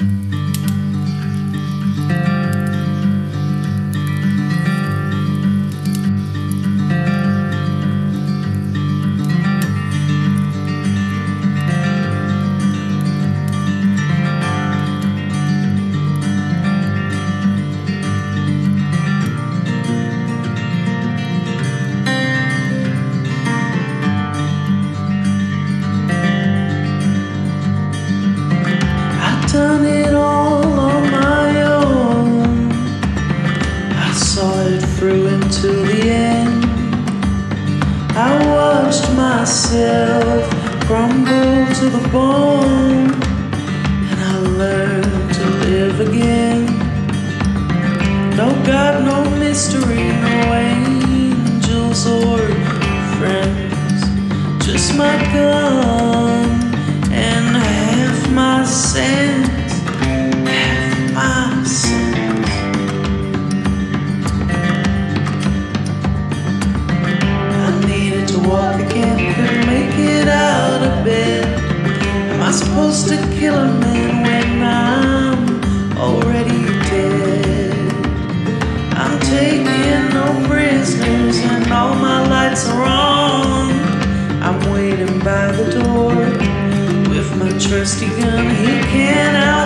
I've done it all on my own. I saw it through until the end. I watched myself crumble to the bone, and I learned to live again. No God, no mystery, no angels or friends, just my gun to kill a man when I'm already dead? I'm taking no prisoners and all my lights are on. I'm waiting by the door with my trusty gun. He can't outrun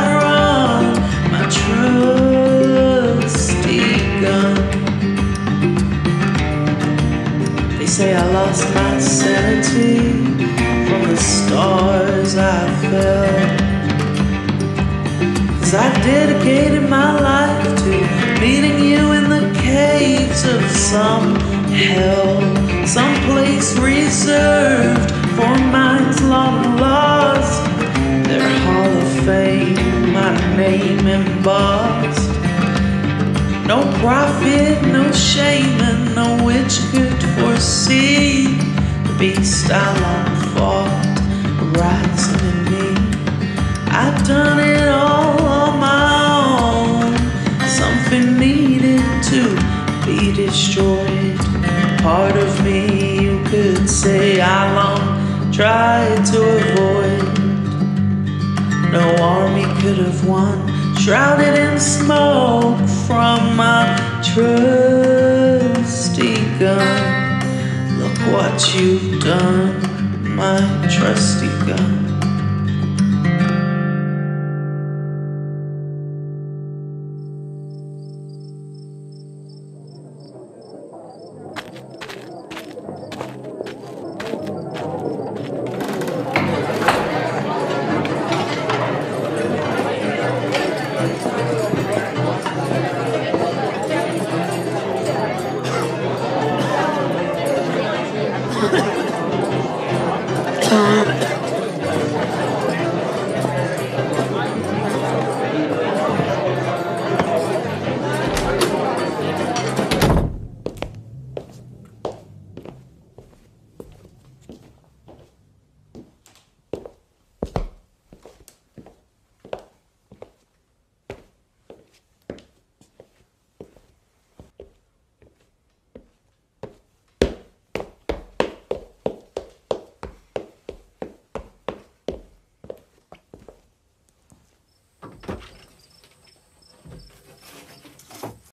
dedicated my life to meeting you in the caves of some hell, some place reserved for minds long lost. Their hall of fame, my name embossed. No prophet, no shaman, no witch could foresee the beast I long fought rising in me. I've done it all say, I long tried to avoid. No army could have won, shrouded in smoke from my trusty gun. Look what you've done, my trusty gun.